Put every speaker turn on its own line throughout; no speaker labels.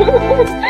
Ha ha ha!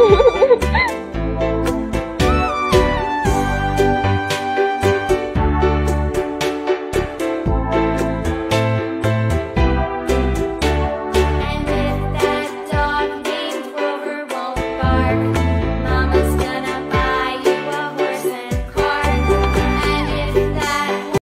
Woohoo!